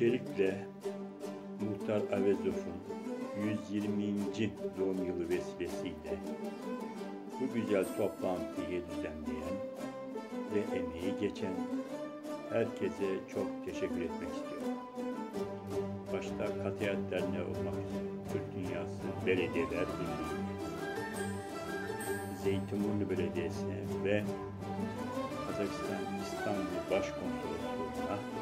Öncelikle Muhtar Avezof'un 120. doğum yılı vesilesiyle bu güzel toplantıyı düzenleyen ve emeği geçen herkese çok teşekkür etmek istiyorum. Başta Katiyat Derneği olmak üzere Türk Dünyası Belediyeler Birliği, Zeytinburnu Belediyesi'ne ve Kazakistan İstanbul Başkonsolosluğu'na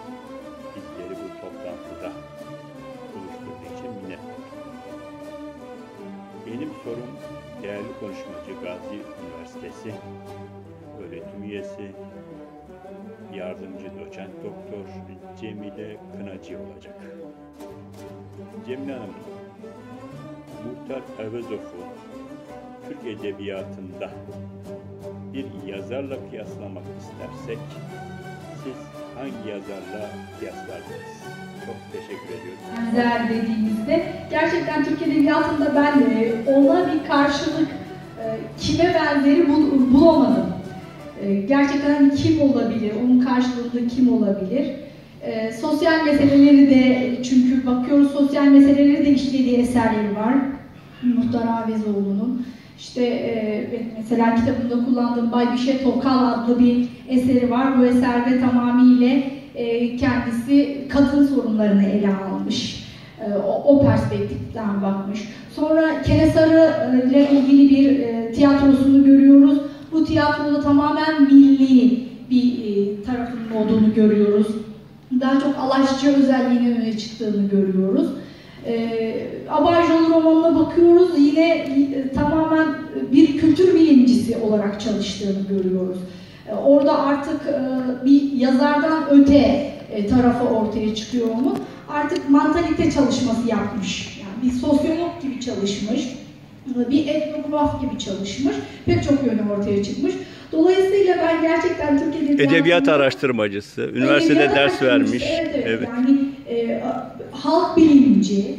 Benim sorum değerli konuşmacı Gazi Üniversitesi öğretim üyesi yardımcı doçent doktor Cemile Kınacı olacak. Cemile Hanım, Muhtar Avezof'u Türk Edebiyatı'nda bir yazarla kıyaslamak istersek siz hangi yazarla kıyaslardınız? Çok teşekkür ediyorum. benzer dediğimizde gerçekten Türk Edebiyatı'nda ben de ona bir karşılık e, kime benzeri bul- bulamadım. E, Gerçekten hani kim olabilir, onun karşılığında kim olabilir? E, sosyal meseleleri de çünkü bakıyoruz sosyal meseleleri de işlediği eserleri var. Muhtar Avezoğlu'nun. İşte e, mesela kitabımda kullandığım Bay Bişe Tokal adlı bir eseri var. Bu eserde tamamıyla e, kendisi kadın sorunlarını ele almış. E, o, o perspektiften bakmış. Sonra Kenesarı e, ile ilgili bir e, tiyatrosunu görüyoruz. Bu tiyatroda tamamen milli bir e, tarafının olduğunu görüyoruz. Daha çok alaşçı özelliğine öne çıktığını görüyoruz. Bir kültür bilimcisi olarak çalıştığını görüyoruz. E, orada artık e, bir yazardan öte e, tarafı ortaya çıkıyor onun. Artık mantalite çalışması yapmış. Yani bir sosyolog gibi çalışmış, bir etnograf gibi çalışmış. Pek çok yönü ortaya çıkmış. Dolayısıyla ben gerçekten Türk Edebiyatı Edebiyat araştırmacısı, üniversitede Edebiyat ders vermiş. Evet, evet. Evet. Yani e, halk bilimci,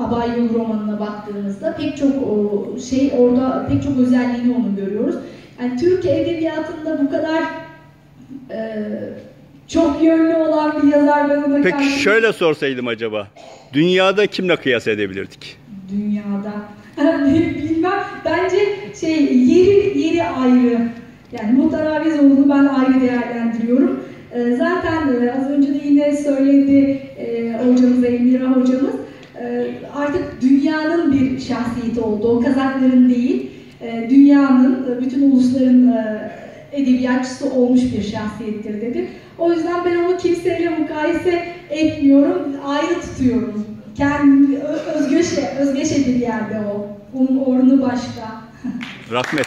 e, Abayyıl romanına baktığımızda pek çok o, şey orada pek çok özelliğini onu görüyoruz. Yani Türk edebiyatında bu kadar e, çok yönlü olan bir yazar ben ona Peki karşı- şöyle sorsaydım acaba, dünyada kimle kıyas edebilirdik? dünyada. Bilmem. Bence şey yeri yeri ayrı. Yani Muhtar Avezoğlu'nu ben ayrı değerlendiriyorum. Ee, zaten artık dünyanın bir şahsiyeti oldu. O Kazakların değil, e, dünyanın, e, bütün ulusların e, edebiyatçısı olmuş bir şahsiyettir dedi. O yüzden ben onu kimseyle mukayese etmiyorum, ayrı tutuyorum. Kendi ö- özgeçe, özgeçe bir yerde o. Onun ornu başka. Rahmet.